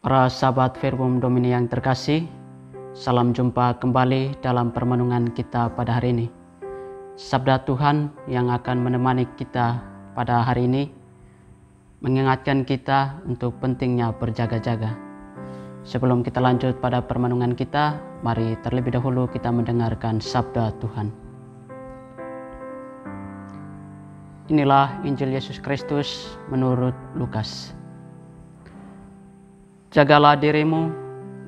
Para sahabat Verbum Domini yang terkasih, salam jumpa kembali dalam permenungan kita pada hari ini. Sabda Tuhan yang akan menemani kita pada hari ini mengingatkan kita untuk pentingnya berjaga-jaga. Sebelum kita lanjut pada permenungan kita, mari terlebih dahulu kita mendengarkan sabda Tuhan. Inilah Injil Yesus Kristus menurut Lukas. Jagalah dirimu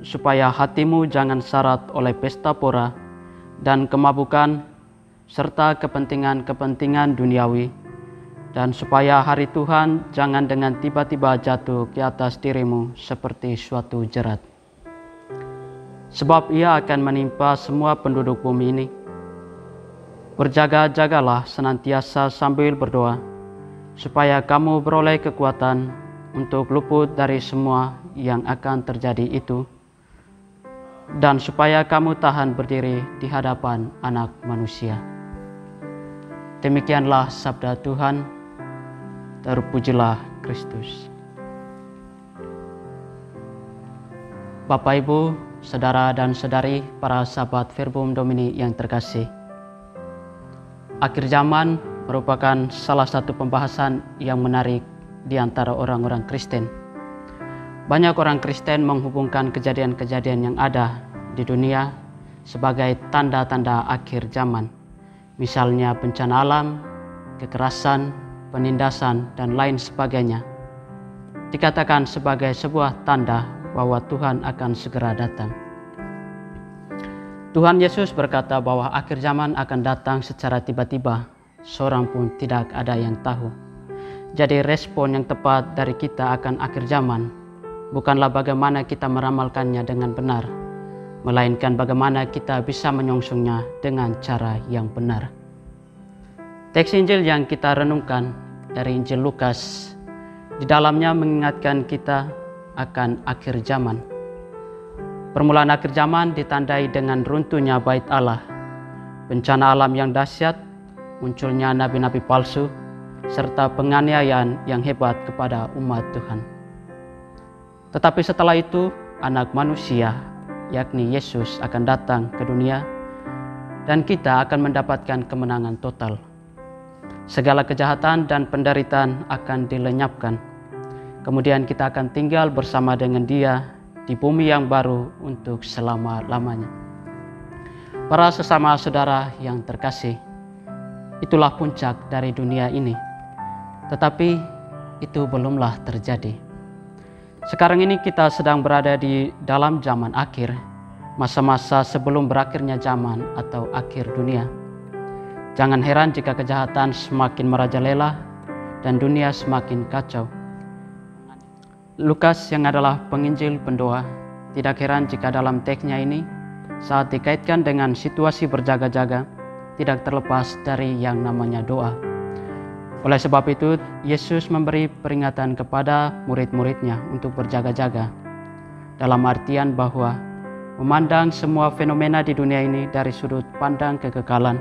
supaya hatimu jangan syarat oleh pesta pora dan kemabukan serta kepentingan-kepentingan duniawi dan supaya hari Tuhan jangan dengan tiba-tiba jatuh ke atas dirimu seperti suatu jerat. Sebab ia akan menimpa semua penduduk bumi ini. Berjaga-jagalah senantiasa sambil berdoa, supaya kamu beroleh kekuatan untuk luput dari semua yang akan terjadi itu, dan supaya kamu tahan berdiri di hadapan Anak Manusia. Demikianlah sabda Tuhan. Terpujilah Kristus. Bapak, Ibu, saudara, dan saudari, para sahabat Verbum Domini yang terkasih, akhir zaman merupakan salah satu pembahasan yang menarik di antara orang-orang Kristen banyak orang Kristen menghubungkan kejadian-kejadian yang ada di dunia sebagai tanda-tanda akhir zaman. Misalnya bencana alam, kekerasan, penindasan, dan lain sebagainya. Dikatakan sebagai sebuah tanda bahwa Tuhan akan segera datang. Tuhan Yesus berkata bahwa akhir zaman akan datang secara tiba-tiba, seorang pun tidak ada yang tahu. Jadi respon yang tepat dari kita akan akhir zaman bukanlah bagaimana kita meramalkannya dengan benar, melainkan bagaimana kita bisa menyongsongnya dengan cara yang benar. Teks Injil yang kita renungkan dari Injil Lukas, di dalamnya mengingatkan kita akan akhir zaman. Permulaan akhir zaman ditandai dengan runtuhnya bait Allah, bencana alam yang dahsyat, munculnya nabi-nabi palsu, serta penganiayaan yang hebat kepada umat Tuhan. Tetapi setelah itu, Anak Manusia, yakni Yesus, akan datang ke dunia, dan kita akan mendapatkan kemenangan total. Segala kejahatan dan penderitaan akan dilenyapkan. Kemudian kita akan tinggal bersama dengan Dia di bumi yang baru untuk selama-lamanya. Para sesama saudara yang terkasih, itulah puncak dari dunia ini. Tetapi itu belumlah terjadi. Sekarang ini kita sedang berada di dalam zaman akhir, masa-masa sebelum berakhirnya zaman atau akhir dunia. Jangan heran jika kejahatan semakin merajalela dan dunia semakin kacau. Lukas yang adalah penginjil pendoa, tidak heran jika dalam teksnya ini saat dikaitkan dengan situasi berjaga-jaga, tidak terlepas dari yang namanya doa. Oleh sebab itu, Yesus memberi peringatan kepada murid-muridnya untuk berjaga-jaga. Dalam artian bahwa memandang semua fenomena di dunia ini dari sudut pandang kekekalan,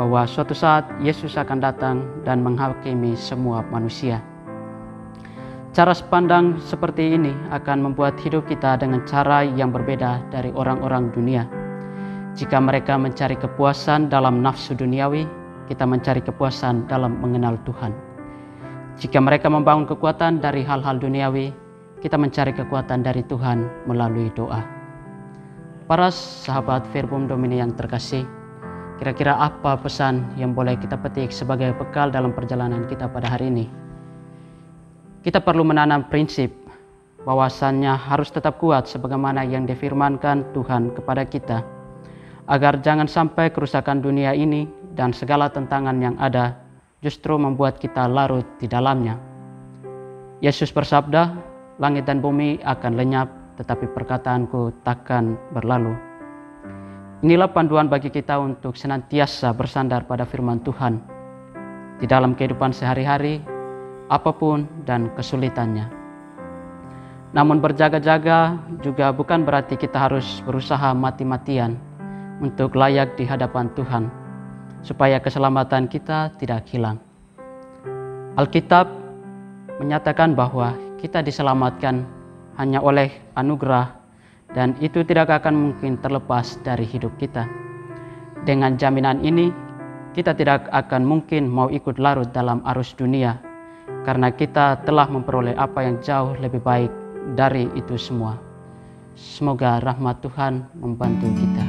bahwa suatu saat Yesus akan datang dan menghakimi semua manusia. Cara pandang seperti ini akan membuat hidup kita dengan cara yang berbeda dari orang-orang dunia. Jika mereka mencari kepuasan dalam nafsu duniawi, kita mencari kepuasan dalam mengenal Tuhan. Jika mereka membangun kekuatan dari hal-hal duniawi, kita mencari kekuatan dari Tuhan melalui doa. Para sahabat Verbum Domini yang terkasih, kira-kira apa pesan yang boleh kita petik sebagai bekal dalam perjalanan kita pada hari ini? Kita perlu menanam prinsip bahwasannya harus tetap kuat sebagaimana yang difirmankan Tuhan kepada kita, agar jangan sampai kerusakan dunia ini dan segala tentangan yang ada justru membuat kita larut di dalamnya. Yesus bersabda, langit dan bumi akan lenyap, tetapi perkataanku takkan berlalu. Inilah panduan bagi kita untuk senantiasa bersandar pada firman Tuhan di dalam kehidupan sehari-hari, apa pun dan kesulitannya. Namun berjaga-jaga juga bukan berarti kita harus berusaha mati-matian untuk layak di hadapan Tuhan supaya keselamatan kita tidak hilang. Alkitab menyatakan bahwa kita diselamatkan hanya oleh anugerah dan itu tidak akan mungkin terlepas dari hidup kita. Dengan jaminan ini, kita tidak akan mungkin mau ikut larut dalam arus dunia karena kita telah memperoleh apa yang jauh lebih baik dari itu semua. Semoga rahmat Tuhan membantu kita.